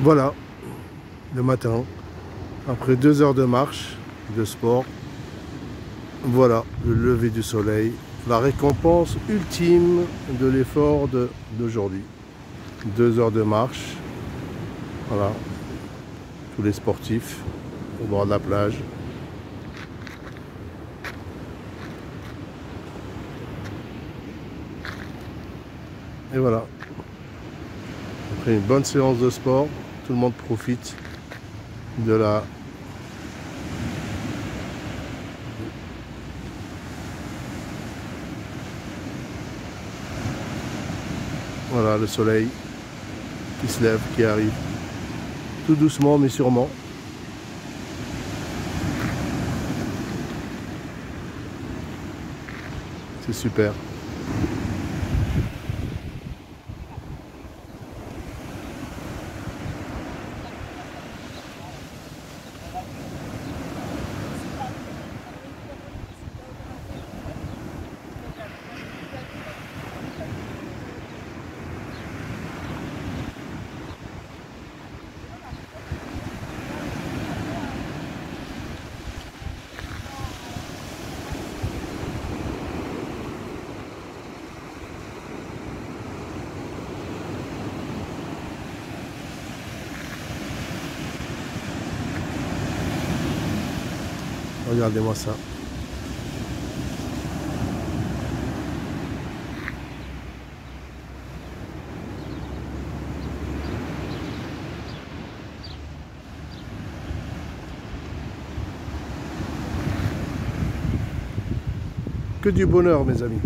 Voilà, le matin, après deux heures de marche, de sport, voilà le lever du soleil, la récompense ultime de l'effort d'aujourd'hui. Deux heures de marche, voilà, tous les sportifs au bord de la plage. Et voilà. Après une bonne séance de sport, tout le monde profite de la Voilà le soleil qui se lève, qui arrive. Tout doucement mais sûrement. C'est super. Regardez-moi ça. Que du bonheur mes amis.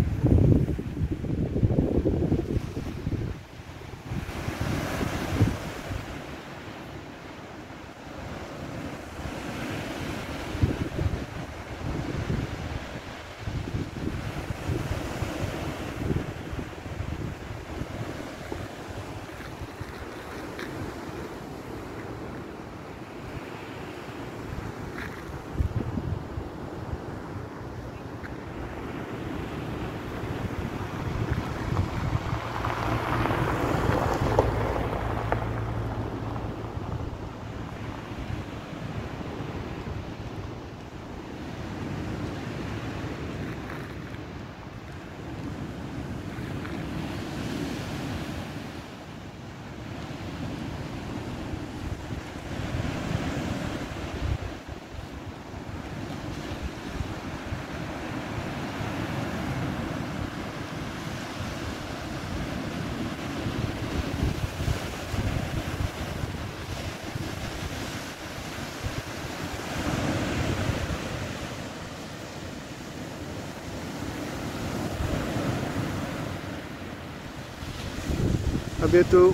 Abençoe.